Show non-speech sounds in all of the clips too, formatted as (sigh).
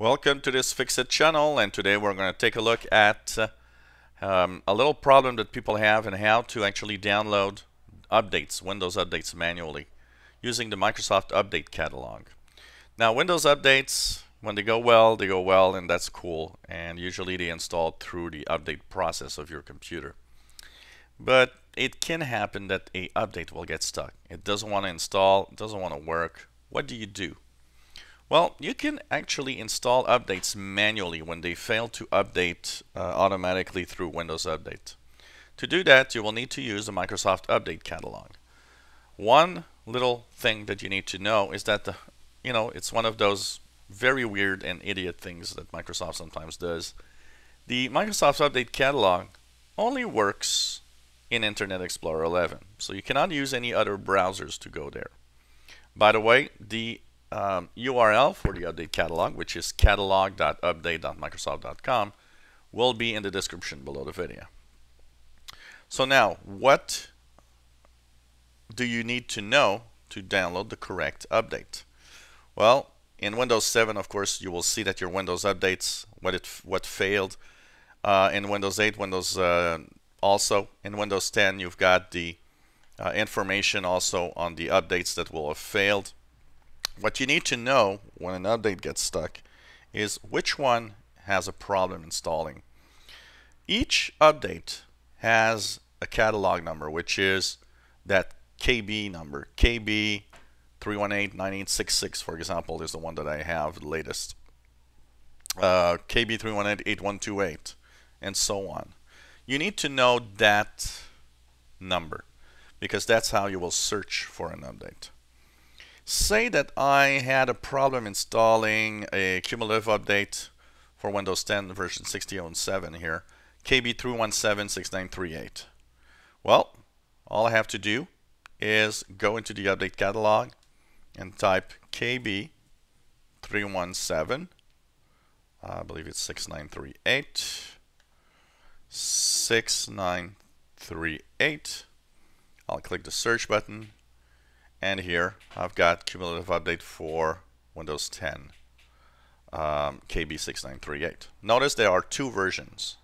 Welcome to this Fix-It channel and today we're going to take a look at uh, um, a little problem that people have and how to actually download updates, Windows updates manually using the Microsoft Update Catalog. Now Windows updates, when they go well, they go well and that's cool and usually they install through the update process of your computer. But it can happen that a update will get stuck. It doesn't want to install, it doesn't want to work. What do you do? Well, you can actually install updates manually when they fail to update uh, automatically through Windows Update. To do that, you will need to use the Microsoft Update Catalog. One little thing that you need to know is that, the, you know, it's one of those very weird and idiot things that Microsoft sometimes does. The Microsoft Update Catalog only works in Internet Explorer 11, so you cannot use any other browsers to go there. By the way, the um, URL for the update catalog, which is catalog.update.microsoft.com, will be in the description below the video. So now, what do you need to know to download the correct update? Well, in Windows 7, of course, you will see that your Windows updates, what it what failed. Uh, in Windows 8, Windows uh, also. In Windows 10, you've got the uh, information also on the updates that will have failed. What you need to know when an update gets stuck is which one has a problem installing. Each update has a catalog number, which is that KB number. KB 318-9866, for example, is the one that I have the latest. Uh, KB 318-8128, and so on. You need to know that number because that's how you will search for an update. Say that I had a problem installing a cumulative update for Windows 10 version 60.07 here, KB3176938. Well, all I have to do is go into the update catalog and type KB317, I believe it's 6938, 6938. I'll click the search button and here I've got cumulative update for Windows 10 um, KB6938. Notice there are two versions.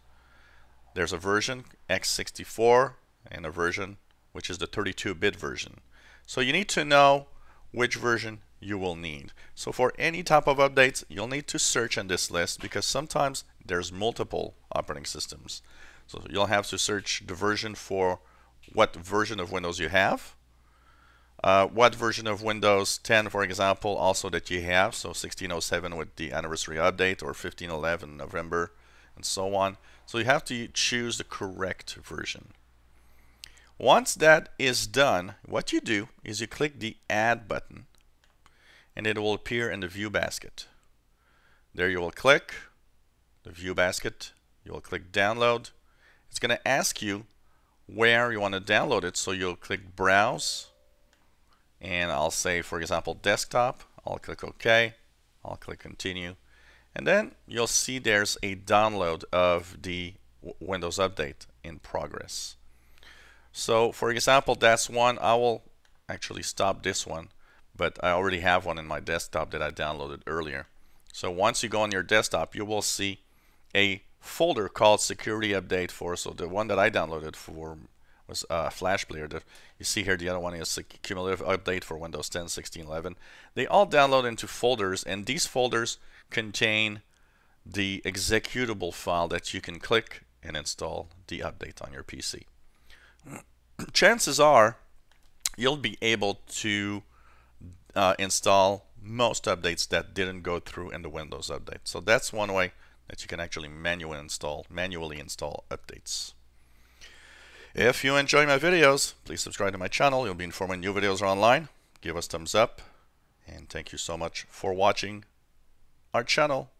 There's a version x64 and a version which is the 32-bit version. So you need to know which version you will need. So for any type of updates, you'll need to search on this list because sometimes there's multiple operating systems. So you'll have to search the version for what version of Windows you have uh, what version of Windows 10, for example, also that you have. So 1607 with the anniversary update or 1511 November and so on. So you have to choose the correct version. Once that is done, what you do is you click the Add button and it will appear in the View basket. There you will click the View basket. You will click Download. It's going to ask you where you want to download it. So you'll click Browse and I'll say for example desktop I'll click OK I'll click continue. And then you'll see there's a download of the Windows Update in progress. So for example that's one. I will actually stop this one but I already have one in my desktop that I downloaded earlier. So once you go on your desktop you will see a folder called security update for so the one that I downloaded for was uh, Flash Player. The, you see here the other one is a cumulative update for Windows 10, 16, 11. They all download into folders, and these folders contain the executable file that you can click and install the update on your PC. (clears throat) Chances are you'll be able to uh, install most updates that didn't go through in the Windows update. So that's one way that you can actually manually install manually install updates. If you enjoy my videos, please subscribe to my channel. You'll be informed when new videos are online. Give us thumbs up. And thank you so much for watching our channel.